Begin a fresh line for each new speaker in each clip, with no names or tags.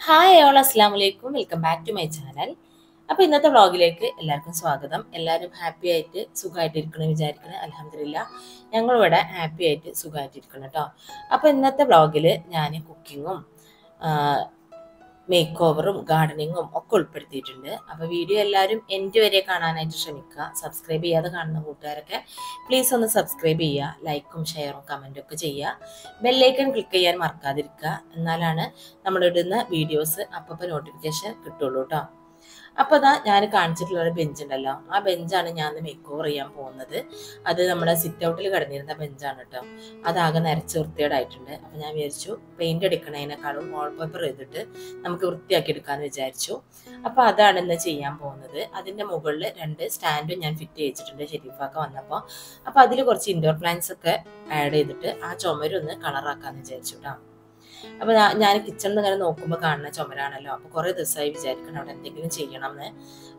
Hi all അസ്സാം വലൈക്കും welcome back to my channel അപ്പോൾ ഇന്നത്തെ വ്ളോഗിലേക്ക് എല്ലാവർക്കും സ്വാഗതം. എല്ലാവരും ഹാപ്പി ആയിട്ട് സുഖമായിട്ട് ഇരിക്കണം വിചാരിക്കണം അലഹമില്ല ഞങ്ങളിവിടെ ഹാപ്പി ആയിട്ട് സുഖമായിട്ട് ഇരിക്കണം കേട്ടോ അപ്പോൾ ഇന്നത്തെ വ്ളോഗിൽ ഞാൻ കുക്കിങ്ങും മേക്ക് ഓവറും ഗാർഡനിങ്ങും ഒക്കെ ഉൾപ്പെടുത്തിയിട്ടുണ്ട്. അപ്പോൾ വീഡിയോ എല്ലാവരും എൻഡ് വരെ കാണാനായിട്ട് ശ്രമിക്കുക. സബ്സ്ക്രൈബ് ചെയ്യാതെ കാണുന്ന കൂട്ടുകാരൊക്കെ പ്ലീസ് ഒന്ന് സബ്സ്ക്രൈബ് ചെയ്യുക. ലൈക്കും ഷെയറും കമന്റും ഒക്കെ ചെയ്യുക. ബെല്ലൈക്കൺ ക്ലിക്ക് ചെയ്യാൻ മറക്കാതിരിക്കുക. എന്നാലാണ് നമ്മളിടുന്ന വീഡിയോസ് അപ്പോൾ നോട്ടിഫിക്കേഷൻ കിട്ടുള്ളൂ കേട്ടോ അപ്പോൾ അതാ ഞാൻ കാണിച്ചിട്ടുള്ള ഒരു ബെഞ്ച് ഉണ്ടല്ലോ. ആ ബെഞ്ചാണ് ഞാൻ മേക്ക് ഓവർ ചെയ്യാൻ പോകുന്നത്. അത് നമ്മുടെ സിറ്റ് ഔട്ടിൽ കിടന്നിരുന്ന ബെഞ്ചാണ് കേട്ടോ അതാകെ നരച്ച് വൃത്തികേടായിട്ടുണ്ട്. അപ്പോൾ ഞാൻ വിചാരിച്ചു പെയിന്റ് അടിക്കണതിനേക്കാളും വാൾപേപ്പർ ചെയ്തിട്ട് നമുക്ക് വൃത്തിയാക്കി എടുക്കാമെന്ന് വിചാരിച്ചു. അപ്പോൾ അതാണ് ഇന്ന് ചെയ്യാൻ പോകുന്നത്. അതിന്റെ മുകളിൽ രണ്ട് സ്റ്റാൻഡും ഞാൻ ഫിറ്റ് ചെയ്തിട്ടുണ്ട് ഷെരീഫാക്ക വന്നപ്പോൾ അപ്പോൾ അതിൽ കുറച്ച് ഇൻഡോർ പ്ലാന്റ്സ് ഒക്കെ ആഡ് ചെയ്തിട്ട് ആ ചുമരൊന്ന് കളറാക്കാമെന്ന് വിചാരിച്ചു കേട്ടോ അപ്പോൾ ഞാൻ കിച്ചണിൽ ഇങ്ങനെ നോക്കുമ്പോൾ കാണുന്ന ചുമരാണല്ലോ. അപ്പോൾ കുറേ ദിവസമായി വിചാരിക്കണം അവിടെ എന്തെങ്കിലും ചെയ്യണം എന്ന്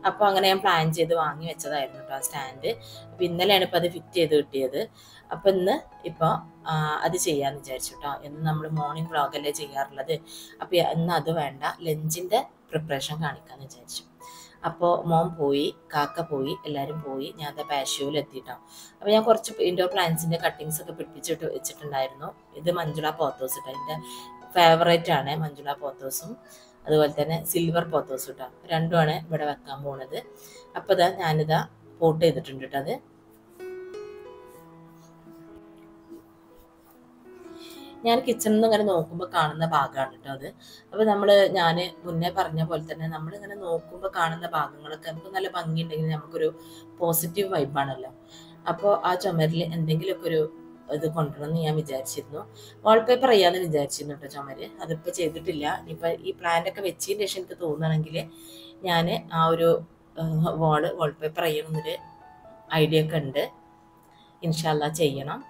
അപ്പോൾ അങ്ങനെ ഞാൻ പ്ലാൻ ചെയ്ത് വാങ്ങി വെച്ചതായിരുന്നു കേട്ടോ ആ സ്റ്റാൻഡ് അപ്പോൾ ഇന്നലെയാണ് ഇപ്പോൾ അത് ഫിറ്റ് ചെയ്ത് കിട്ടിയത്. അപ്പോൾ ഇന്ന് ഇപ്പോൾ അത് ചെയ്യാന്ന് വിചാരിച്ചു കേട്ടോ ഇന്ന് നമ്മൾ മോർണിംഗ് വ്ളോഗല്ലേ ചെയ്യാറുള്ളത്. അപ്പോൾ ഇന്ന് അത് വേണ്ട. ലഞ്ചിന്റെ പ്രിപ്പറേഷൻ കാണിക്കാമെന്ന് വിചാരിച്ചു. അപ്പോൾ മോം പോയി കാക്ക പോയി എല്ലാവരും പോയി. ഞാൻ അത് എത്തിയിട്ടോ അപ്പോൾ ഞാൻ കുറച്ച് ഇൻഡോർ പ്ലാന്റ്സിന്റെ കട്ടിങ്സ് ഒക്കെ പിടിപ്പിച്ചിട്ട് വെച്ചിട്ടുണ്ടായിരുന്നു. ഇത് മഞ്ജുള പോത്തോസ് ഇട്ടോ എന്റെ ഫേവറേറ്റ് ആണ് മഞ്ജുള പോത്തോസും അതുപോലെ തന്നെ സിൽവർ പോത്തോസും ഇട്ടോ രണ്ടുമാണ് ഇവിടെ വെക്കാൻ പോണത്. അപ്പോൾ ഇതാ ഞാനിതാ പോട്ട് ചെയ്തിട്ടുണ്ട് കേട്ടോ ഞാൻ കിച്ചണിൽ നിന്ന് ഇങ്ങനെ നോക്കുമ്പോൾ കാണുന്ന ഭാഗമാണ് കേട്ടോ അത്. അപ്പോൾ നമ്മൾ ഞാൻ മുന്നേ പറഞ്ഞ പോലെ തന്നെ നമ്മൾ ഇങ്ങനെ നോക്കുമ്പോൾ കാണുന്ന ഭാഗങ്ങളൊക്കെ നമുക്ക് നല്ല ഭംഗിയുണ്ടെങ്കിൽ നമുക്കൊരു പോസിറ്റീവ് വൈബാണല്ലോ അപ്പോൾ ആ ചുമരിൽ എന്തെങ്കിലുമൊക്കെ ഒരു ഇത് കൊണ്ടുവരണം ഞാൻ വിചാരിച്ചിരുന്നു. വാൾപേപ്പർ ചെയ്യാന്ന് വിചാരിച്ചിരുന്നു കേട്ടോ ചുമര്. അതിപ്പോൾ ചെയ്തിട്ടില്ല. ഇനിയിപ്പോൾ ഈ പ്ലാന്റ് ഒക്കെ വെച്ചതിന് ശേഷം എനിക്ക് തോന്നുകയാണെങ്കിൽ ഞാൻ ആ ഒരു വാൾ വാൾപേപ്പർ ചെയ്യണമെന്നൊരു ഐഡിയ ഒക്കെ ഉണ്ട്. ഇൻഷാല്ല ചെയ്യണം.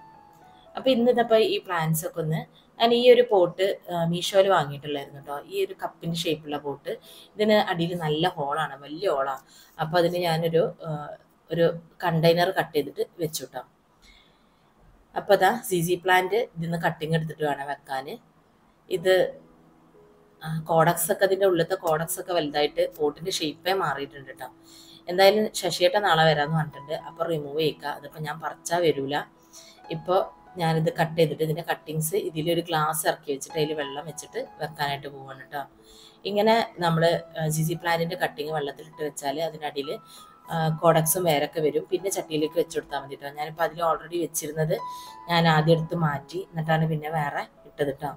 അപ്പോൾ ഇന്ന് ഇതപ്പോ ഈ പ്ലാന്റ്സ് ഒക്കെ ഒന്ന് ഞാൻ ഈ ഒരു പോട്ട് മീഷോയിൽ വാങ്ങിയിട്ടുള്ളായിരുന്നു കേട്ടോ ഈ ഒരു കപ്പിന്റെ ഷേപ്പുള്ള പോട്ട് ഇതിന് അടിയിൽ നല്ല ഹോളാണ് വലിയ ഹോളാണ് അപ്പോൾ അതിന് ഞാനൊരു ഒരു കണ്ടെയ്നർ കട്ട് ചെയ്തിട്ട് വെച്ചു കേട്ടോ അപ്പോൾ അതാ സി സി പ്ലാന്റ് ഇതിന്ന് കട്ടിങ് എടുത്തിട്ട് വേണം വെക്കാൻ. ഇത് കോഡക്സ് ഒക്കെ അതിന്റെ ഉള്ളിലത്തെ കോഡക്സ് ഒക്കെ വലുതായിട്ട് പോട്ടിന്റെ ഷേപ്പേ മാറിയിട്ടുണ്ട് കേട്ടോ എന്തായാലും ശശിയേട്ട നാളെ വരാമെന്ന് പറഞ്ഞിട്ടുണ്ട്. അപ്പോൾ റിമൂവ് ചെയ്യിക്കുക അതിപ്പോൾ ഞാൻ പറിച്ചാൽ വരില്ല ഇപ്പോൾ ഞാനിത് കട്ട് ചെയ്തിട്ട് ഇതിന്റെ കട്ടിങ്സ് ഇതിലൊരു ഗ്ലാസ് ഇറക്കി വെച്ചിട്ട് അതിൽ വെള്ളം വെച്ചിട്ട് വെക്കാനായിട്ട് പോവാണ് കേട്ടോ ഇങ്ങനെ നമ്മൾ ജി സി പ്ലാന്റിന്റെ കട്ടിങ് വെള്ളത്തിലിട്ട് വെച്ചാൽ അതിനടിയിൽ കോഡക്സും വേരൊക്കെ വരും. പിന്നെ ചട്ടിയിലേക്ക് വെച്ച് കൊടുത്താൽ മതി കേട്ടോ ഞാനിപ്പോൾ അതിൽ ഓൾറെഡി വെച്ചിരുന്നത് ഞാൻ ആദ്യം എടുത്ത് മാറ്റി എന്നിട്ടാണ് പിന്നെ വേറെ ഇട്ടത് കേട്ടോ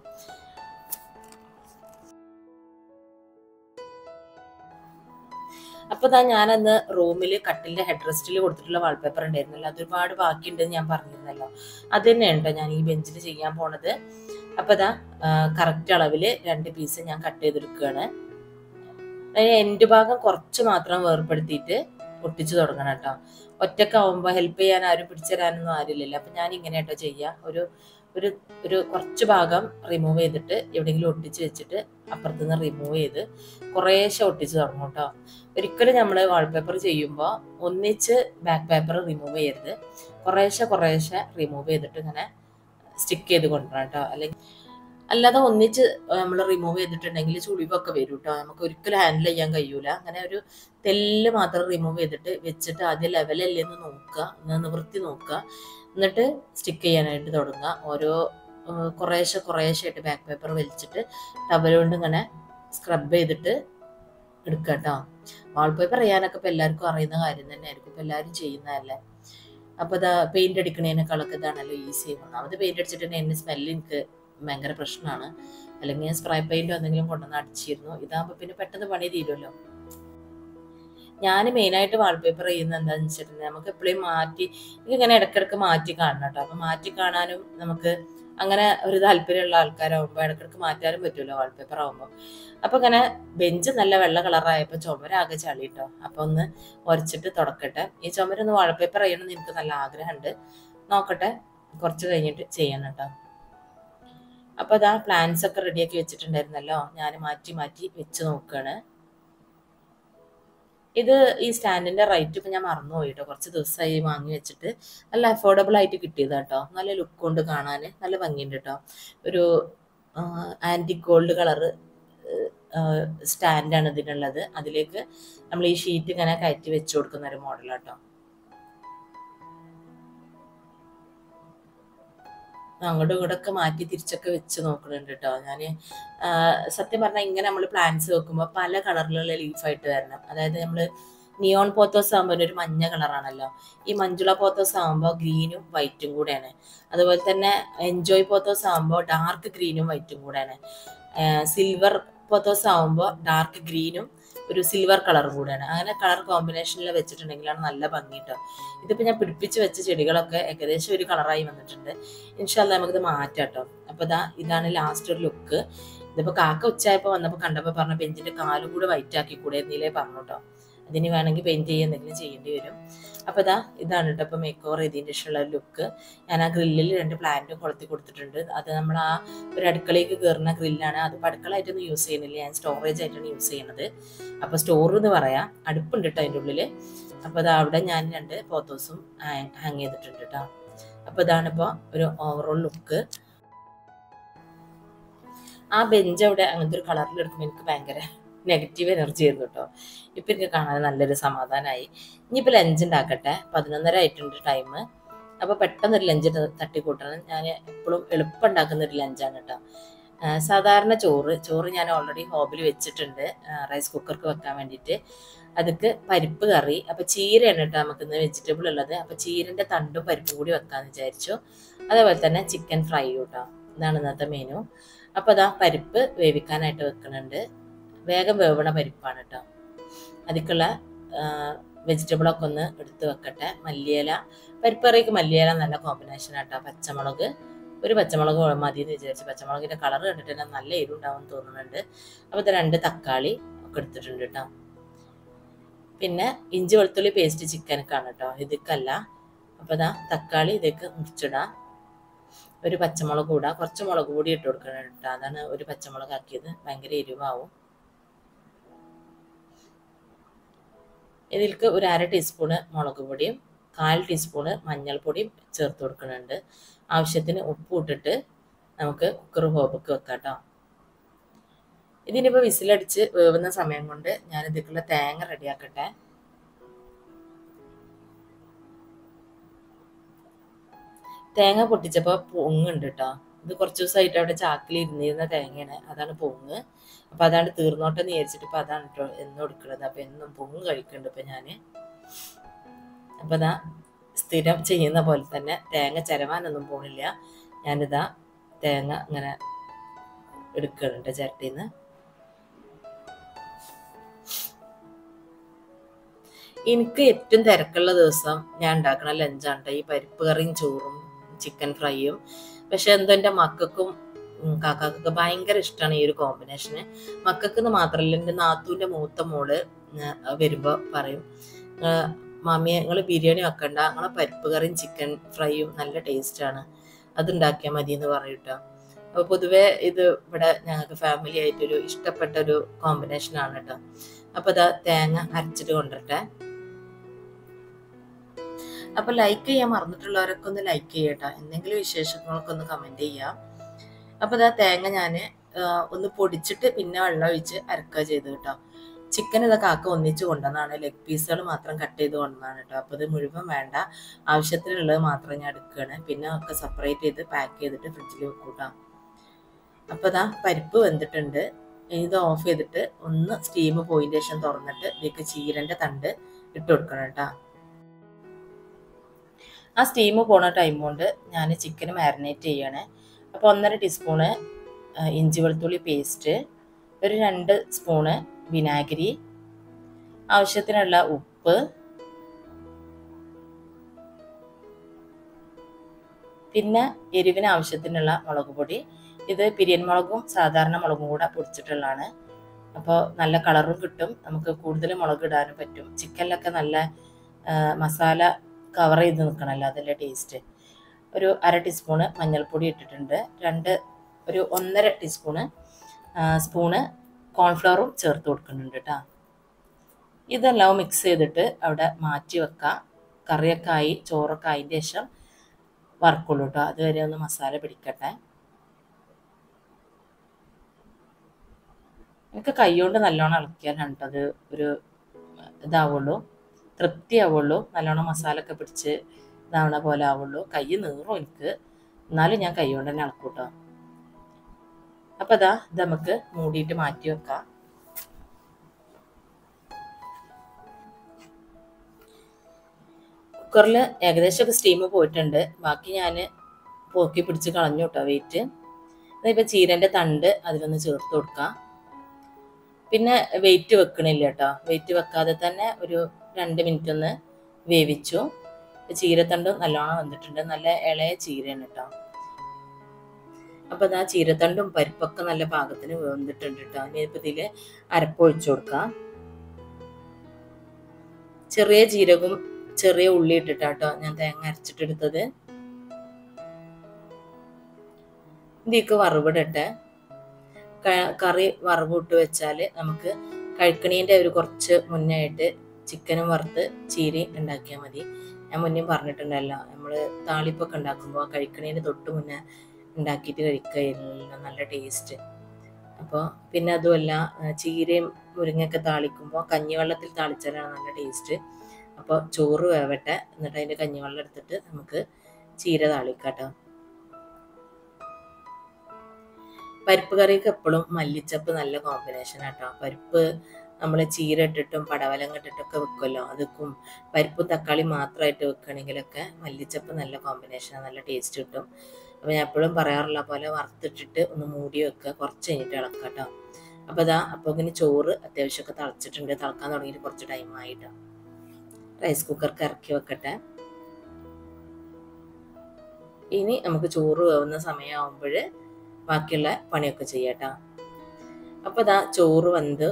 അപ്പോൾ ഞാൻ ഞാനന്ന് റൂമിൽ കട്ടിലിന്റെ ഹെഡ് റെസ്റ്റിൽ കൊടുത്തിട്ടുള്ള വാൾപേപ്പർ ഉണ്ടായിരുന്നല്ലോ അത് ഒരുപാട് ബാക്കിയുണ്ടെന്ന് ഞാൻ പറഞ്ഞിരുന്നല്ലോ. അത് തന്നെ ഉണ്ടോ ഞാൻ ഈ ബെഞ്ചിൽ ചെയ്യാൻ പോണത്. അപ്പോൾ ഇതാ കറക്റ്റ് അളവിൽ രണ്ട് പീസ് ഞാൻ കട്ട് ചെയ്തെടുക്കുകയാണ് അതിന് എൻഡ് ഭാഗം കുറച്ച് മാത്രം വേർപ്പെടുത്തിയിട്ട് ഒട്ടിച്ചു തുടങ്ങണം കേട്ടോ. ഒറ്റക്കാവുമ്പോൾ ഹെൽപ്പ് ചെയ്യാൻ ആരും പിടിച്ചു തരാനൊന്നും ആരില്ലല്ലോ. അപ്പം ഞാൻ ഇങ്ങനെ കേട്ടോ ചെയ്യുക ഒരു ഒരു ഒരു കുറച്ച് ഭാഗം റിമൂവ് ചെയ്തിട്ട് എവിടെയെങ്കിലും ഒട്ടിച്ച് വെച്ചിട്ട് അപ്പുറത്ത് നിന്ന് റിമൂവ് ചെയ്ത് കുറേശ്ശെ ഒട്ടിച്ച് തുടങ്ങും കേട്ടോ. ഒരിക്കലും നമ്മൾ വാൾപേപ്പർ ചെയ്യുമ്പോൾ ഒന്നിച്ച് ബാക്ക് പേപ്പർ റിമൂവ് ചെയ്യരുത്. കുറേശ്ശെ കുറേശ്ശെ റിമൂവ് ചെയ്തിട്ട് ഇങ്ങനെ സ്റ്റിക്ക് ചെയ്ത് കൊണ്ടുവരണം കേട്ടോ. അല്ലെങ്കിൽ അല്ലാതെ ഒന്നിച്ച് നമ്മൾ റിമൂവ് ചെയ്തിട്ടുണ്ടെങ്കിൽ ചുളിവൊക്കെ വരും കേട്ടോ നമുക്ക് ഒരിക്കലും ഹാൻഡിൽ ചെയ്യാൻ കഴിയൂല. അങ്ങനെ ഒരു തെല്ല് മാത്രം റിമൂവ് ചെയ്തിട്ട് വെച്ചിട്ട് ആദ്യം ലെവലല്ലേ എന്ന് നോക്കുക. ഒന്ന് നിവൃത്തി നോക്കുക. എന്നിട്ട് സ്റ്റിക്ക് ചെയ്യാനായിട്ട് തുടങ്ങുക. ഓരോ കുറേശ്ശെ കുറേശ്ശെ ആയിട്ട് ബാക്ക് പേപ്പർ വലിച്ചിട്ട് ടവൽ കൊണ്ട് ഇങ്ങനെ സ്ക്രബ് ചെയ്തിട്ട് എടുക്കുക കേട്ടോ വാൾപേപ്പർ ചെയ്യാനൊക്കെ ഇപ്പം എല്ലാവർക്കും അറിയുന്ന കാര്യം തന്നെ ആയിരിക്കും ഇപ്പം എല്ലാവരും ചെയ്യുന്നതല്ലേ. അപ്പോൾ ഇതാ പെയിന്റ് അടിക്കണേനേക്കാളൊക്കെ ഇതാണല്ലോ ഈസി ഒന്നാമത് അടിച്ചിട്ട് തന്നെ എന്റെ സ്മെല്ല് ഭയങ്കര പ്രശ്നമാണ്. അല്ലെങ്കിൽ ഞാൻ സ്പ്രേ പെയിന്റോ എന്തെങ്കിലും കൊണ്ടുവന്ന് അടിച്ചിരുന്നു. ഇതാകുമ്പോൾ പിന്നെ പെട്ടെന്ന് പണി തീരുമല്ലോ. ഞാൻ മെയിനായിട്ട് വാൾപേപ്പർ ചെയ്യുന്ന എന്താണെന്ന് വെച്ചിട്ടുണ്ടെങ്കിൽ നമുക്ക് എപ്പോഴും മാറ്റി ഇങ്ങനെ ഇടയ്ക്കിടയ്ക്ക് മാറ്റി കാണണം കേട്ടോ. അപ്പം മാറ്റി കാണാനും നമുക്ക് അങ്ങനെ ഒരു താല്പര്യമുള്ള ആൾക്കാരാകുമ്പോൾ ഇടയ്ക്കിടയ്ക്ക് മാറ്റാനും പറ്റുമല്ലോ വാൾപേപ്പർ ആകുമ്പോൾ അപ്പോൾ ഇങ്ങനെ ബെഞ്ച് നല്ല വെള്ള കളറായപ്പോൾ ചുമരാകെ ചളി കേട്ടോ. അപ്പോൾ ഒന്ന് ഉരച്ചിട്ട് തുടക്കട്ടെ. ഈ ചുമരൊന്ന് വാൾപേപ്പർ ചെയ്യണമെന്ന് എനിക്ക് നല്ല ആഗ്രഹമുണ്ട്. നോക്കട്ടെ. കുറച്ച് കഴിഞ്ഞിട്ട് ചെയ്യണം കേട്ടോ. അപ്പോൾ ആ പ്ലാൻസ് ഒക്കെ റെഡിയാക്കി വെച്ചിട്ടുണ്ടായിരുന്നല്ലോ. ഞാൻ മാറ്റി മാറ്റി വെച്ച് നോക്കുകയാണ് ഇത് ഈ സ്റ്റാൻഡിന്റെ റേറ്റ് ഇപ്പം ഞാൻ മറന്നുപോയി കേട്ടോ കുറച്ച് ദിവസമായി വാങ്ങി വെച്ചിട്ട്. നല്ല അഫോർഡബിൾ ആയിട്ട് കിട്ടിയത് കേട്ടോ നല്ല ലുക്ക് കൊണ്ട് കാണാൻ നല്ല ഭംഗിയുണ്ട് കേട്ടോ ഒരു ആന്റി ഗോൾഡ് കളറ് സ്റ്റാൻഡാണ് ഇതിനുള്ളത്. അതിലേക്ക് നമ്മൾ ഈ ഷീറ്റ് ഇങ്ങനെ കയറ്റി വെച്ച് കൊടുക്കുന്ന ഒരു മോഡലാട്ടോ അങ്ങോട്ടും ഇങ്ങോട്ടൊക്കെ മാറ്റി തിരിച്ചൊക്കെ വെച്ച് നോക്കുന്നുണ്ട് കേട്ടോ ഞാൻ സത്യം പറഞ്ഞാൽ ഇങ്ങനെ നമ്മൾ പ്ലാന്റ്സ് വെക്കുമ്പോൾ പല കളറിലുള്ള ലീഫായിട്ട് വരണം. അതായത് നമ്മൾ നിയോൺ പോത്തോസ് ആകുമ്പോൾ ഒരു മഞ്ഞ കളറാണല്ലോ ഈ മഞ്ജുള പോത്തോസ് ആകുമ്പോൾ ഗ്രീനും വൈറ്റും കൂടെയാണ്. അതുപോലെ തന്നെ എൻജോയ് പോത്തോസ് ആകുമ്പോൾ ഡാർക്ക് ഗ്രീനും വൈറ്റും കൂടെയാണ്. സിൽവർ പോത്തോസ് ആകുമ്പോൾ ഡാർക്ക് ഗ്രീനും ഒരു സിൽവർ കളർ കൂടെയാണ്. അങ്ങനെ കളർ കോമ്പിനേഷനിൽ വെച്ചിട്ടുണ്ടെങ്കിലാണ് നല്ല ഭംഗി കേട്ടോ ഇതിപ്പോൾ ഞാൻ പിടിപ്പിച്ച് വെച്ച ചെടികളൊക്കെ ഏകദേശം ഒരു കളറായി വന്നിട്ടുണ്ട്. ഇൻഷാല്ല നമുക്കിത് മാറ്റാം കേട്ടോ അപ്പോൾ ഇതാ ഇതാണ് ലാസ്റ്റ് ഒരു ലുക്ക് ഇതിപ്പോൾ കാക്ക ഉച്ചയായപ്പോൾ വന്നപ്പോൾ കണ്ടപ്പോൾ പറഞ്ഞ ബെഞ്ചിന്റെ കാലും കൂടെ വൈറ്റ് ആക്കി കൂടെ എന്നിലേ പറഞ്ഞു കേട്ടോ അതിന് വേണമെങ്കിൽ പെയിന്റ് ചെയ്യുക എന്തെങ്കിലും ചെയ്യേണ്ടി വരും. അപ്പോൾ ഇതാ ഇതാണ് കേട്ടോ ഇപ്പോൾ മേക്ക് ഓവർ ചെയ്തതിന്റെ ഇഷ്ടമുള്ള ലുക്ക് ഞാൻ ആ ഗ്രില്ലിൽ രണ്ട് പ്ലാന്റും കൊളുത്തി കൊടുത്തിട്ടുണ്ട്. അത് നമ്മൾ ആ ഒരു അടുക്കളയ്ക്ക് കയറുന്ന ഗ്രില്ലാണ് അത് അടുക്കളയായിട്ടൊന്നും യൂസ് ചെയ്യുന്നില്ല. ഞാൻ സ്റ്റോറേജ് ആയിട്ടാണ് യൂസ് ചെയ്യുന്നത്. അപ്പോൾ സ്റ്റോർ എന്ന് പറയാം. അടുപ്പുണ്ട് കേട്ടോ അതിന്റെ ഉള്ളിൽ അപ്പോൾ അത് അവിടെ ഞാൻ രണ്ട് പോത്തോസും ഹാങ് ചെയ്തിട്ടുണ്ട് കേട്ടോ അപ്പോൾ ഇതാണിപ്പോൾ ഒരു ഓവറോൾ ലുക്ക് ആ ബെഞ്ച് അവിടെ അങ്ങനത്തെ ഒരു കളറിൽ എടുക്കുമ്പോൾ എനിക്ക് ഭയങ്കര നെഗറ്റീവ് എനർജി ആയിരുന്നു കേട്ടോ. ഇപ്പം എനിക്ക് കാണാൻ നല്ലൊരു സമാധാനമായി ഇനിയിപ്പോൾ ലഞ്ച് ഉണ്ടാക്കട്ടെ. പതിനൊന്നര ആയിട്ടുണ്ട് ടൈം അപ്പോൾ പെട്ടെന്നൊരു ലഞ്ച് തട്ടിക്കൂട്ടണം. ഞാൻ എപ്പോഴും എളുപ്പം ഉണ്ടാക്കുന്ന ഒരു ലഞ്ചാണ് കേട്ടോ സാധാരണ ചോറ് ചോറ് ഞാൻ ഓൾറെഡി ഹോബിൽ വെച്ചിട്ടുണ്ട്. റൈസ് കുക്കർക്ക് വെക്കാൻ വേണ്ടിയിട്ട്. അതിക്ക് പരിപ്പ് കറി. അപ്പോൾ ചീരയാണ് കേട്ടോ നമുക്ക് ഇന്ന് വെജിറ്റബിൾ ഉള്ളത്. അപ്പോൾ ചീരന്റെ തണ്ടും പരിപ്പും കൂടി വെക്കാമെന്ന് വിചാരിച്ചു. അതേപോലെ തന്നെ ചിക്കൻ ഫ്രൈ കേട്ടോ. ഇതാണ് ഇന്നത്തെ മെനു അപ്പോൾ അതാ പരിപ്പ് വേവിക്കാനായിട്ട് വെക്കുന്നുണ്ട് വേഗം വേവണ പരിപ്പാണ് കേട്ടോ അതിക്കുള്ള വെജിറ്റബിളൊക്കെ ഒന്ന് എടുത്ത് വെക്കട്ടെ. മല്ലിയില പരിപ്പറിക്ക് മല്ലിയില നല്ല കോമ്പിനേഷൻ ആട്ടോ പച്ചമുളക് ഒരു പച്ചമുളക് മതി എന്ന് വിചാരിച്ച് പച്ചമുളകിന്റെ കളർ കണ്ടിട്ട് തന്നെ നല്ല എരിവുണ്ടാവും തോന്നുന്നുണ്ട്. അപ്പോൾ രണ്ട് തക്കാളി ഒക്കെ എടുത്തിട്ടുണ്ട് കേട്ടോ പിന്നെ ഇഞ്ചി വെളുത്തുള്ളി പേസ്റ്റ് ചിക്കനൊക്കെയാണ് കേട്ടോ ഇതിക്കല്ല. അപ്പോൾ ഇതാ തക്കാളി ഇതേക്ക് മുറിച്ചിടാം. ഒരു പച്ചമുളക് കൂടാ. കുറച്ച് മുളക് പൊടി ഇട്ട് കൊടുക്കണം കേട്ടോ അതാണ് ഒരു പച്ചമുളക് ആക്കിയത് ഭയങ്കര എരിവാവും. ഇതിലേക്ക് ഒരു അര ടീസ്പൂണ് മുളക് പൊടിയും കാൽ ടീസ്പൂണ് മഞ്ഞൾപ്പൊടിയും ചേർത്ത് കൊടുക്കുന്നുണ്ട്. ആവശ്യത്തിന് ഉപ്പ് ഇട്ടിട്ട് നമുക്ക് കുക്കർ ഹോബക്ക് വെക്കാം കേട്ടോ ഇതിനിപ്പോൾ വിസിലടിച്ച് വേവുന്ന സമയം കൊണ്ട് ഞാൻ ഇതിക്കുള്ള തേങ്ങ റെഡിയാക്കട്ടെ. തേങ്ങ പൊട്ടിച്ചപ്പോൾ പൊങ്ങുണ്ട് കേട്ടോ ഇത് കുറച്ച് ദിവസമായിട്ട് അവിടെ ചാക്കിൽ ഇരുന്നിരുന്ന തേങ്ങയാണ് അതാണ് പൊങ്ങ്. അപ്പം അതാണ് തീർന്നോട്ടെ എന്ന് വിചാരിച്ചിട്ട് ഇപ്പം അതാണ് കേട്ടോ എന്നും എടുക്കുന്നത് അപ്പം എന്നും പൊങ്ങ് കഴിക്കുന്നുണ്ട് ഇപ്പം ഞാൻ അപ്പം അതാ സ്ഥിരം ചെയ്യുന്ന പോലെ തന്നെ തേങ്ങ ചിരവാനൊന്നും പോണില്ല. ഞാനിതാ തേങ്ങ ഇങ്ങനെ എടുക്കുന്നുണ്ട് ചിരട്ടിയിൽ നിന്ന് എനിക്ക് ഏറ്റവും തിരക്കുള്ള ദിവസം ഞാൻ ഉണ്ടാക്കണ ലഞ്ചാണ് ഈ പരിപ്പ് കറിയും ചോറും ചിക്കൻ ഫ്രൈയും പക്ഷെ എന്തോ എന്റെ മക്കൾക്കും കാക്കാക്കൊക്കെ ഭയങ്കര ഇഷ്ടമാണ് ഈ ഒരു കോമ്പിനേഷന് മക്കൾക്ക് മാത്രമല്ല എന്റെ നാത്തൂന്റെ മൂത്ത മോൾ വരുമ്പോൾ പറയും മാമിയെ നിങ്ങൾ ബിരിയാണി വെക്കണ്ട. നിങ്ങളെ പരിപ്പ് കറിയും ചിക്കൻ ഫ്രൈയും നല്ല ടേസ്റ്റാണ് അതുണ്ടാക്കിയാൽ മതി എന്ന് പറയൂട്ടോ. അപ്പോൾ പൊതുവേ ഇത് ഇവിടെ ഞങ്ങൾക്ക് ഫാമിലി ആയിട്ടൊരു ഇഷ്ടപ്പെട്ട ഒരു കോമ്പിനേഷനാണ് കേട്ടോ അപ്പോൾ അതാ തേങ്ങ അരച്ചിട്ട് കൊണ്ടിട്ടെ അപ്പൊ ലൈക്ക് ചെയ്യാൻ മറന്നിട്ടുള്ളവരൊക്കെ ഒന്ന് ലൈക്ക് ചെയ്യട്ടോ. എന്തെങ്കിലും വിശേഷങ്ങളൊക്കെ ഒന്ന് കമന്റ് ചെയ്യാം. അപ്പൊ ഇതാ തേങ്ങ ഞാൻ ഒന്ന് പൊടിച്ചിട്ട് പിന്നെ വെള്ളം ഒഴിച്ച് അരക്കുക ചെയ്തു കേട്ടോ. ചിക്കൻ ഇതൊക്കെ ആക്ക ഒന്നിച്ച് കൊണ്ടുവന്നാണ് ലെഗ് പീസുകൾ മാത്രം കട്ട് ചെയ്ത് കൊണ്ടുവന്നാണ് കേട്ടോ. അപ്പോൾ ഇത് മുഴുവൻ വേണ്ട. ആവശ്യത്തിനുള്ളത് മാത്രം ഞാൻ എടുക്കുകയാണ്. പിന്നെ ഒക്കെ സെപ്പറേറ്റ് ചെയ്ത് പാക്ക് ചെയ്തിട്ട് ഫ്രിഡ്ജിൽ വെക്കും കേട്ടോ. അപ്പോൾ ഇതാ പരിപ്പ് വെന്തിട്ടുണ്ട്. ഇത് ഓഫ് ചെയ്തിട്ട് ഒന്ന് സ്റ്റീം പോയിന്റേഷൻ തുറന്നിട്ട് ഇതിലേക്ക് ചീരന്റെ തണ്ട് ഇട്ട് കൊടുക്കണം കേട്ടോ. ആ സ്റ്റീം പോണ ടൈം കൊണ്ട് ഞാൻ ചിക്കൻ മാരിനേറ്റ് ചെയ്യണേ. അപ്പോൾ ഒന്നര ടീസ്പൂണ് ഇഞ്ചി വെളുത്തുള്ളി പേസ്റ്റ് ഒരു രണ്ട് സ്പൂണ് വിനാഗിരി ആവശ്യത്തിനുള്ള ഉപ്പ് പിന്നെ എരിവിന് ആവശ്യത്തിനുള്ള മുളക് പൊടി. ഇത് പിരിയൻ മുളകും സാധാരണ മുളകും കൂടെ പൊടിച്ചിട്ടുള്ളതാണ്. അപ്പോൾ നല്ല കളറും കിട്ടും. നമുക്ക് കൂടുതൽ മുളക് ഇടാനും പറ്റും. ചിക്കനിലൊക്കെ നല്ല മസാല കവർ ചെയ്ത് നിൽക്കണമല്ലോ അതല്ലേ ടേസ്റ്റ് ഒരു അര ടീസ്പൂണ് മഞ്ഞൾപ്പൊടി ഇട്ടിട്ടുണ്ട്. രണ്ട് ഒരു ഒന്നര ടീസ്പൂണ് സ്പൂണ് കോൺഫ്ലവറും ചേർത്ത് കൊടുക്കുന്നുണ്ട് കേട്ടോ ഇതെല്ലാം മിക്സ് ചെയ്തിട്ട് അവിടെ മാറ്റി വെക്കാം. കറിയൊക്കെ ആയി ചോറൊക്കെ ആയതിന്റെ ശേഷം വറക്കുള്ളൂ കേട്ടോ അതുവരെ ഒന്ന് മസാല പിടിക്കട്ടെ. എനിക്ക് കൈ കൊണ്ട് നല്ലോണം ഇളക്കിയാലാണ് കേട്ടോ അത് ഒരു ഇതാവുള്ളൂ. തൃപ്തിയാവുള്ളൂ. നല്ലോണം ഒക്കെ പിടിച്ച് ഇതാവണ പോലെ ആവുള്ളൂ. കൈ നീറും എനിക്ക്. എന്നാലും ഞാൻ കൈ കൊണ്ട് തന്നെ അളക്കൂട്ടോ. അപ്പൊ അതാ ഇത് നമുക്ക് മൂടിയിട്ട് മാറ്റി വെക്കാം. കുക്കറിൽ ഏകദേശം ഒക്കെ സ്റ്റീം പോയിട്ടുണ്ട്. ബാക്കി ഞാൻ പോക്കി പിടിച്ച് കളഞ്ഞു കേട്ടോ വെയിറ്റ് ഇപ്പം ചീരന്റെ തണ്ട് അതിലൊന്ന് ചേർത്ത് കൊടുക്കാം. പിന്നെ വെയിറ്റ് വെക്കണില്ല കേട്ടോ. വെയിറ്റ് വെക്കാതെ തന്നെ ഒരു രണ്ട് മിനിറ്റ് ഒന്ന് വേവിച്ചു ചീരത്തണ്ട് നല്ലോണം വന്നിട്ടുണ്ട്. നല്ല ഇളയ ചീരയാണ് കേട്ടോ അപ്പൊ ആ ചീരത്തണ്ടും പരിപ്പൊക്കെ നല്ല പാകത്തിന് വന്നിട്ടുണ്ട് കേട്ടോ ഇനി ഇതിൽ അരപ്പ് അരപ്പൊഴിച്ചു കൊടുക്കാം. ചെറിയ ജീരകം ചെറിയ ഉള്ളി ഇട്ടിട്ടാട്ടോ ഞാൻ തേങ്ങ അരച്ചിട്ടെടുത്തത്. ഇതിക്ക് വറവിടട്ടെ. കറി വറവിട്ട് വെച്ചാൽ നമുക്ക് കഴിക്കണീന്റെ ഒരു കുറച്ച് മുന്നേ ആയിട്ട് ചിക്കനും വറുത്ത് ചീരി ഉണ്ടാക്കിയാൽ മതി. ഞാൻ മുന്നേ പറഞ്ഞിട്ടുണ്ടല്ലോ നമ്മൾ താളിപ്പൊക്കെ ഉണ്ടാക്കുമ്പോൾ കഴിക്കണേന് തൊട്ട് മുന്നേ ഉണ്ടാക്കിയിട്ട് കഴിക്കുകയില്ല നല്ല ടേസ്റ്റ് അപ്പോൾ പിന്നെ അതുമല്ല ചീരയും മുരിങ്ങയൊക്കെ താളിക്കുമ്പോൾ കഞ്ഞിവെള്ളത്തിൽ താളിച്ചാലാണ് നല്ല ടേസ്റ്റ് അപ്പോൾ ചോറ് വേവട്ടെ എന്നിട്ട് അതിന്റെ കഞ്ഞിവെള്ളം എടുത്തിട്ട് നമുക്ക് ചീര താളിക്കാട്ടോ പരിപ്പ് കറിക്ക് എപ്പോഴും മല്ലിച്ചപ്പ് നല്ല കോമ്പിനേഷൻ ആട്ടോ പരിപ്പ് നമ്മൾ ചീര ഇട്ടിട്ടും പടവലം ഇട്ടിട്ടൊക്കെ വെക്കുമല്ലോ അതൊക്കും പരിപ്പും തക്കാളി മാത്രമായിട്ട് വെക്കുകയാണെങ്കിലൊക്കെ മല്ലിച്ചപ്പ് നല്ല കോമ്പിനേഷനാണ് നല്ല ടേസ്റ്റ് കിട്ടും. അപ്പോൾ ഞാൻ എപ്പോഴും പറയാറുള്ള പോലെ വറുത്തിട്ടിട്ട് ഒന്ന് മൂടി വെക്കുക. കുറച്ച് കഴിഞ്ഞിട്ട് ഇളക്കാം കേട്ടോ അപ്പോൾ അതാ അപ്പോൾ ഇങ്ങനെ ചോറ് അത്യാവശ്യമൊക്കെ തിളച്ചിട്ടുണ്ട്. തിളക്കാൻ തുടങ്ങിയിട്ട് കുറച്ച് ടൈം ആയിട്ടോ. റൈസ് കുക്കർക്ക് ഇറക്കി വെക്കട്ടെ. ഇനി നമുക്ക് ചോറ് വേവുന്ന സമയമാകുമ്പോൾ ബാക്കിയുള്ള പണിയൊക്കെ ചെയ്യാട്ടോ അപ്പോൾ ഇതാ ചോറ് വന്ന്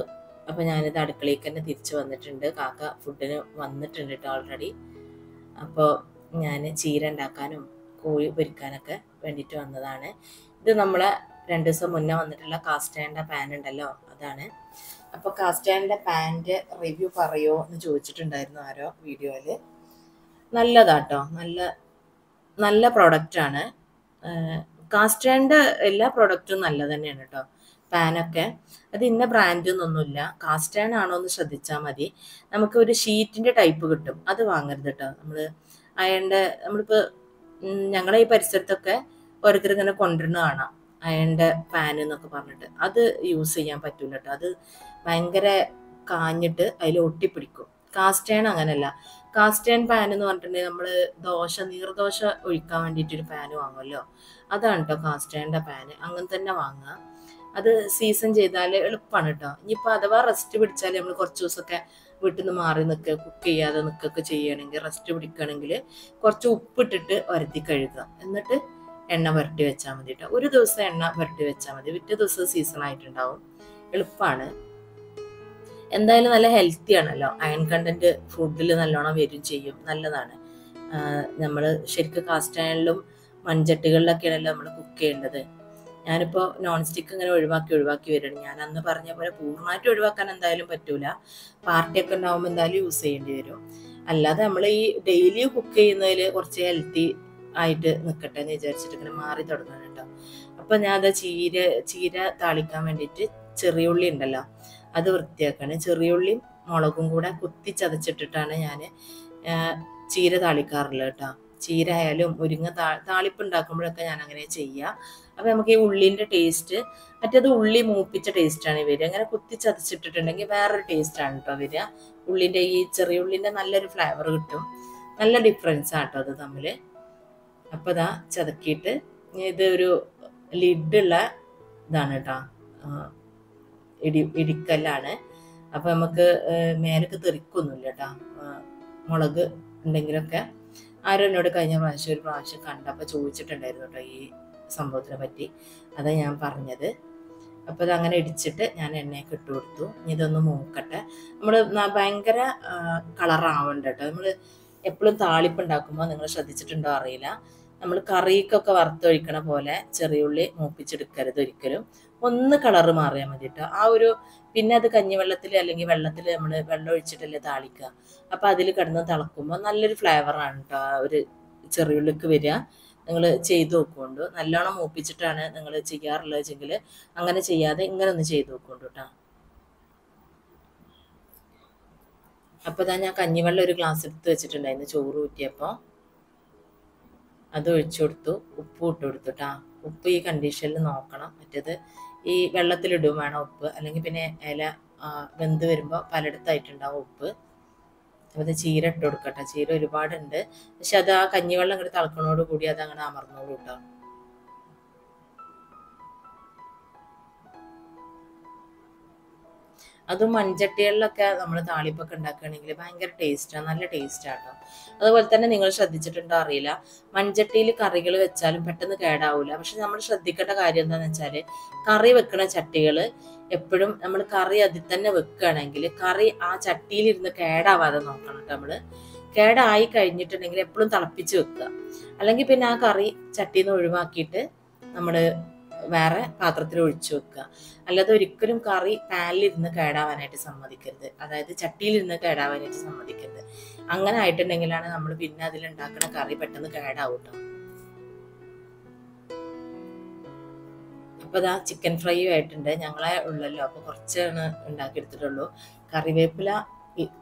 അപ്പോൾ ഞാനിത് അടുക്കളയ്ക്ക് തന്നെ തിരിച്ചു വന്നിട്ടുണ്ട്. കാക്ക ഫുഡിന് വന്നിട്ടുണ്ട് കേട്ടോ ഓൾറെഡി അപ്പോൾ ഞാൻ ചീര ഉണ്ടാക്കാനും കോഴി പൊരിക്കാനൊക്കെ വേണ്ടിയിട്ട് വന്നതാണ്. ഇത് നമ്മളെ രണ്ട് ദിവസം മുന്നേ വന്നിട്ടുള്ള കാസ്റ്റാൻഡ പാൻ ഉണ്ടല്ലോ അതാണ്. അപ്പോൾ കാസ്റ്റാൻഡ പാന്റെ റിവ്യൂ പറയുമോ എന്ന് ചോദിച്ചിട്ടുണ്ടായിരുന്നു ആരോ വീഡിയോയിൽ നല്ലതാട്ടോ. നല്ല നല്ല പ്രൊഡക്റ്റാണ് കാസ്റ്റാൻഡ് എല്ലാ പ്രോഡക്റ്റും നല്ലത് തന്നെയാണ് കേട്ടോ പാനൊക്കെ. അത് ഇന്ന ബ്രാൻഡ് എന്നൊന്നുമില്ല കാസ്റ്റേൺ ആണോ എന്ന് ശ്രദ്ധിച്ചാൽ മതി. നമുക്ക് ഒരു ഷീറ്റിന്റെ ടൈപ്പ് കിട്ടും. അത് വാങ്ങരുത് കേട്ടോ നമ്മൾ അയണിന്റെ നമ്മളിപ്പോൾ ഞങ്ങളെ ഈ പരിസരത്തൊക്കെ ഓരോരുത്തർ ഇങ്ങനെ കൊണ്ടുവരുന്ന കാണാം. അയണിന്റെ പാൻ എന്നൊക്കെ പറഞ്ഞിട്ട്. അത് യൂസ് ചെയ്യാൻ പറ്റൂല കേട്ടോ അത് ഭയങ്കര കാഞ്ഞിട്ട് അതിൽ ഒട്ടിപ്പിടിക്കും. കാസ്റ്റേൺ അങ്ങനല്ല. കാസ്റ്റേൺ പാൻ എന്ന് പറഞ്ഞിട്ടുണ്ടെങ്കിൽ നമ്മൾ ദോശ നീർദോശ ഒഴിക്കാൻ വേണ്ടിയിട്ടൊരു പാൻ വാങ്ങുമല്ലോ അതാണ് കേട്ടോ കാസ്റ്റേണിന്റെ പാൻ അങ്ങനെ തന്നെ വാങ്ങുക. അത് സീസൺ ചെയ്താൽ എളുപ്പമാണ് കേട്ടോ ഇനിയിപ്പോൾ അഥവാ റെസ്റ്റ് പിടിച്ചാൽ നമ്മൾ കുറച്ച് ദിവസമൊക്കെ വീട്ടിൽ നിന്ന് മാറി നിൽക്കുക കുക്ക് ചെയ്യാതെ നിൽക്കുകയൊക്കെ ചെയ്യുകയാണെങ്കിൽ റെസ്റ്റ് പിടിക്കുകയാണെങ്കിൽ കുറച്ച് ഉപ്പിട്ടിട്ട് വരുത്തി കഴുകുക. എന്നിട്ട് എണ്ണ പുരട്ടി വെച്ചാൽ മതി കേട്ടോ ഒരു ദിവസം എണ്ണ പുരട്ടി വെച്ചാൽ മതി. പിറ്റേ ദിവസം സീസൺ ആയിട്ടുണ്ടാവും. എളുപ്പമാണ് എന്തായാലും നല്ല ഹെൽത്തി ആണല്ലോ. അയൺ കണ്ടന്റ് ഫുഡിൽ നല്ലോണം വരും ചെയ്യും. നല്ലതാണ്. നമ്മൾ ശരിക്കും കാസ്റ്റ് അയണിലും മൺചട്ടികളിലൊക്കെയാണല്ലോ നമ്മൾ കുക്ക് ചെയ്യേണ്ടത്. ഞാനിപ്പോൾ നോൺ സ്റ്റിക്ക് ഇങ്ങനെ ഒഴിവാക്കി ഒഴിവാക്കി വരണം ഞാൻ അന്ന് പറഞ്ഞ പോലെ പൂർണമായിട്ട് ഒഴിവാക്കാൻ എന്തായാലും പറ്റൂല. പാർട്ടിയൊക്കെ ഉണ്ടാകുമ്പോൾ എന്തായാലും യൂസ് ചെയ്യേണ്ടി വരും. അല്ലാതെ നമ്മൾ ഈ ഡെയിലി കുക്ക് ചെയ്യുന്നതിൽ കുറച്ച് ഹെൽത്തി ആയിട്ട് നിൽക്കട്ടെ എന്ന് വിചാരിച്ചിട്ട് ഇങ്ങനെ മാറി തുടങ്ങണം കേട്ടോ. അപ്പം ഞാൻ അത് ചീര ചീര താളിക്കാൻ വേണ്ടിയിട്ട് ചെറിയുള്ളി ഉണ്ടല്ലോ അത് വൃത്തിയാക്കാണ്. ചെറിയുള്ളിയും മുളകും കൂടെ കുത്തി ചതച്ചിട്ടിട്ടാണ് ഞാൻ ചീര താളിക്കാറുള്ളത് കേട്ടോ. ചീര ആയാലും ഒരുങ്ങ താ താളിപ്പ് ഉണ്ടാക്കുമ്പോഴൊക്കെ ഞാൻ അങ്ങനെ ചെയ്യുക അപ്പം നമുക്ക് ഈ ഉള്ളിന്റെ ടേസ്റ്റ് മറ്റേത് ഉള്ളി മൂപ്പിച്ച ടേസ്റ്റാണ് വരിക. അങ്ങനെ കുത്തി ചതച്ചിട്ടിട്ടുണ്ടെങ്കിൽ വേറൊരു ടേസ്റ്റാണ് കേട്ടോ വരിക. ഉള്ളിന്റെ ഈ ചെറിയ ഉള്ളിന്റെ നല്ലൊരു ഫ്ലേവർ കിട്ടും. നല്ല ഡിഫറൻസ് ആട്ടോ അത് തമ്മിൽ അപ്പോൾ ഇതാ ചതക്കിയിട്ട് ഇത് ഒരു ലിഡുള്ള ഇതാണ് കേട്ടോ ഇടി ഇടിക്കല്ലാണ്. അപ്പോൾ നമുക്ക് മേലൊക്കെ തെറിക്കൊന്നുമില്ല കേട്ടോ മുളക് ഉണ്ടെങ്കിലൊക്കെ ആരും എന്നോട് കഴിഞ്ഞ പ്രാവശ്യം ഒരു പ്രാവശ്യം കണ്ടപ്പോൾ ചോദിച്ചിട്ടുണ്ടായിരുന്നു കേട്ടോ ഈ സംഭവത്തിനെ പറ്റി. അതാ ഞാൻ പറഞ്ഞത്. അപ്പോൾ അതങ്ങനെ ഇടിച്ചിട്ട് ഞാൻ എണ്ണയൊക്കെ ഇട്ട് കൊടുത്തു. ഇനി ഇതൊന്ന് മൂക്കട്ടെ. നമ്മൾ ഭയങ്കര കളറാവണ്ട കേട്ടോ നമ്മൾ എപ്പോഴും താളിപ്പ് ഉണ്ടാക്കുമ്പോൾ നിങ്ങൾ ശ്രദ്ധിച്ചിട്ടുണ്ടോ അറിയില്ല. നമ്മൾ കറിക്കൊക്കെ വറുത്തൊഴിക്കണ പോലെ ചെറിയ ഉള്ളി മൂപ്പിച്ചെടുക്കരുത് ഒരിക്കലും. ഒന്ന് കളറ് മാറിയാൽ മതി കേട്ടോ ആ ഒരു പിന്നെ അത് കഞ്ഞിവെള്ളത്തിൽ അല്ലെങ്കിൽ വെള്ളത്തിൽ നമ്മൾ വെള്ളം ഒഴിച്ചിട്ടല്ലേ താളിക്കുക അപ്പോൾ അതിൽ കിടന്ന് തിളക്കുമ്പോൾ നല്ലൊരു ഫ്ലേവറാണ് കേട്ടോ ആ ഒരു ചെറിയ ഉള്ളിക്ക് വരിക. നിങ്ങൾ ചെയ്ത് നോക്കുകൊണ്ട് നല്ലോണം മൂപ്പിച്ചിട്ടാണ് നിങ്ങൾ ചെയ്യാറുള്ളതെങ്കിൽ അങ്ങനെ ചെയ്യാതെ ഇങ്ങനെ ഒന്ന് ചെയ്ത് നോക്കുകൊണ്ട് കേട്ടോ. അപ്പോൾ ഞാൻ കഞ്ഞിവെള്ളം ഒരു ഗ്ലാസ് എടുത്ത് വെച്ചിട്ടുണ്ടായിരുന്നു ചോറ് ഊറ്റിയപ്പോൾ അത് ഒഴിച്ചു കൊടുത്തു. ഉപ്പ് ഇട്ട് കൊടുത്തു കേട്ടോ. ഉപ്പ് ഈ കണ്ടീഷനിൽ നോക്കണം. മറ്റേത് ഈ വെള്ളത്തിലിടും വേണം ഉപ്പ്. അല്ലെങ്കിൽ പിന്നെ ഇല വെന്ത് വരുമ്പോൾ പലയിടത്തായിട്ടുണ്ടാവും ഉപ്പ്. അപ്പോൾ ചീര ഇട്ട് കൊടുക്കട്ടെ. ചീര ഒരുപാടുണ്ട്. പക്ഷെ അത് ആ കഞ്ഞിവെള്ളം ഇങ്ങോട്ട് തിളക്കണോട് കൂടി അത് അങ്ങനെ അമർന്നോളൂ കേട്ടോ അതും മൺചട്ടികളിലൊക്കെ നമ്മൾ താളിപ്പൊക്കെ ഉണ്ടാക്കുകയാണെങ്കിൽ ഭയങ്കര ടേസ്റ്റാണ് നല്ല ടേസ്റ്റാണ് കേട്ടോ അതുപോലെ തന്നെ നിങ്ങൾ ശ്രദ്ധിച്ചിട്ടുണ്ടോ അറിയില്ല. മൺചട്ടിയിൽ കറികൾ വെച്ചാലും പെട്ടെന്ന് കേടാവില്ല പക്ഷെ നമ്മൾ ശ്രദ്ധിക്കേണ്ട കാര്യം എന്താണെന്ന് വെച്ചാൽ കറി വെക്കുന്ന ചട്ടികൾ എപ്പോഴും നമ്മൾ കറി അതിൽ തന്നെ വെക്കുകയാണെങ്കിൽ കറി ആ ചട്ടിയിലിരുന്ന് കേടാവാതെ നോക്കണം കേട്ടോ നമ്മൾ കേടായി കഴിഞ്ഞിട്ടുണ്ടെങ്കിൽ എപ്പോഴും തിളപ്പിച്ച് വെക്കുക. അല്ലെങ്കിൽ പിന്നെ ആ കറി ചട്ടിയിൽ ഒഴിവാക്കിയിട്ട് നമ്മൾ വേറെ പാത്രത്തിൽ ഒഴിച്ചു വെക്കുക. അല്ലാതെ ഒരിക്കലും കറി പാനിലിരുന്ന് കേടാവാനായിട്ട് സമ്മതിക്കരുത്. അതായത് ചട്ടിയിലിരുന്ന് കേടാവാനായിട്ട് സമ്മതിക്കരുത്. അങ്ങനെ ആയിട്ടുണ്ടെങ്കിലാണ് നമ്മൾ പിന്നെ അതിലുണ്ടാക്കുന്ന കറി പെട്ടെന്ന് കേടാവും അപ്പൊ ഇതാ ചിക്കൻ ഫ്രൈയും ആയിട്ടുണ്ട് ഞങ്ങളെ ഉള്ളല്ലോ അപ്പോൾ കുറച്ചാണ് ഉണ്ടാക്കിയെടുത്തിട്ടുള്ളൂ. കറിവേപ്പില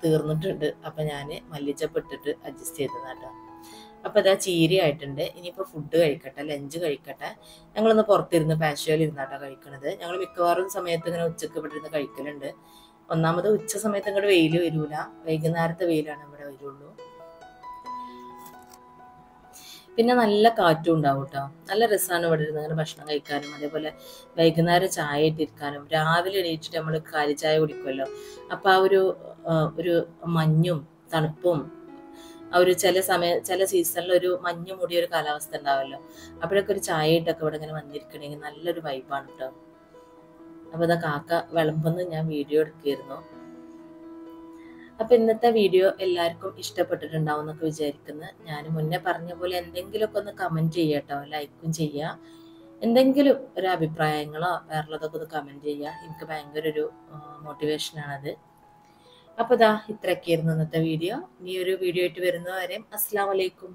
തീർന്നിട്ടുണ്ട് അപ്പോൾ ഞാൻ മല്ലിച്ചപ്പ് ഇട്ടിട്ട് അഡ്ജസ്റ്റ് ചെയ്തതാട്ടോ അപ്പോൾ ഇതാ ചീരി ആയിട്ടുണ്ട് ഇനിയിപ്പോൾ ഫുഡ് കഴിക്കട്ടെ ലഞ്ച് കഴിക്കട്ടെ. ഞങ്ങളൊന്ന് പുറത്തിരുന്ന് പാഷ്യോയിൽ ഇരുന്നാട്ടോ കഴിക്കണത്. ഞങ്ങൾ മിക്കവാറും സമയത്ത് ഇങ്ങനെ ഉച്ചയ്ക്ക് ഇവിടെ ഇരുന്ന് കഴിക്കലുണ്ട്. ഒന്നാമത് ഉച്ച സമയത്ത് ഇങ്ങോട്ട് വെയിൽ വരൂല വൈകുന്നേരത്തെ വെയിലാണ് ഇവിടെ വരുള്ളൂ. പിന്നെ നല്ല കാറ്റും ഉണ്ടാവും കേട്ടോ നല്ല രസമാണ് ഇവിടെ ഇരുന്ന് അങ്ങനെ ഭക്ഷണം കഴിക്കാനും. അതേപോലെ വൈകുന്നേരം ചായ ഇട്ടിരിക്കാനും. രാവിലെ എണീറ്റിട്ട് നമ്മൾ കാലിച്ചായ കുടിക്കുമല്ലോ അപ്പൊ ആ ഒരു ഒരു മഞ്ഞും തണുപ്പും ആ ഒരു ചില സമയ ചില സീസണിൽ ഒരു മഞ്ഞ് മൂടിയ ഒരു കാലാവസ്ഥ ഉണ്ടാവുമല്ലോ അപ്പോഴൊക്കെ ഒരു ചായ ഇട്ടൊക്കെ ഇവിടെ ഇങ്ങനെ വന്നിരിക്കണമെങ്കിൽ നല്ലൊരു വൈബാണ് കേട്ടോ അപ്പൊ ഇതാ കാക്ക വിളമ്പെന്ന് ഞാൻ വീഡിയോ എടുക്കുകയായിരുന്നു. അപ്പൊ ഇന്നത്തെ വീഡിയോ എല്ലാവർക്കും ഇഷ്ടപ്പെട്ടിട്ടുണ്ടാവും എന്നൊക്കെ വിചാരിക്കുന്നു. ഞാൻ മുന്നേ പറഞ്ഞ പോലെ എന്തെങ്കിലുമൊക്കെ ഒന്ന് കമന്റ് ചെയ്യട്ടോ ലൈക്കും ചെയ്യുക. എന്തെങ്കിലും ഒരു അഭിപ്രായങ്ങളോ വേറുള്ളതൊക്കെ ഒന്ന് കമന്റ് ചെയ്യുക. എനിക്ക് ഭയങ്കര ഒരു മോട്ടിവേഷനാണത് അപ്പൊ ഇതാ ഇത്രയൊക്കെയായിരുന്നു ഇന്നത്തെ വീഡിയോ. ഇനി ഒരു വീഡിയോ ആയിട്ട് വരുന്നവരെയും അസ്സാം വലൈക്കും